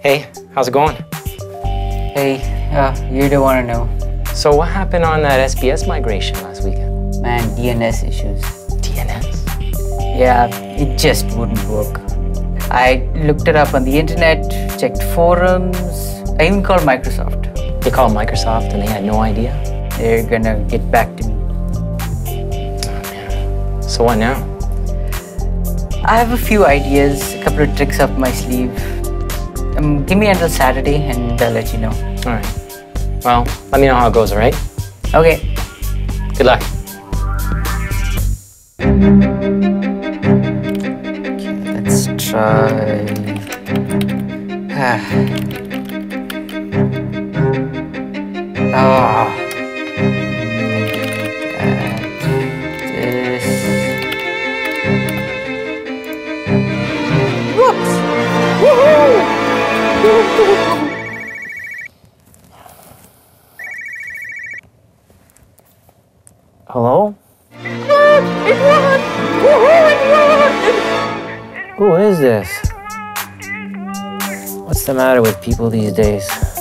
Hey, how's it going? Hey, uh, you don't want to know. So what happened on that SBS migration last weekend? Man, DNS issues. DNS? Yeah, it just wouldn't work. I looked it up on the internet, checked forums, I even called Microsoft. They called Microsoft and they had no idea? They're gonna get back to me. So what now? I have a few ideas, a couple of tricks up my sleeve. Um, give me until Saturday and I'll let you know. All right. Well, let me know how it goes, all right? Okay. Good luck. Let's try. Ah. This. Hello? Who is this? What's the matter with people these days?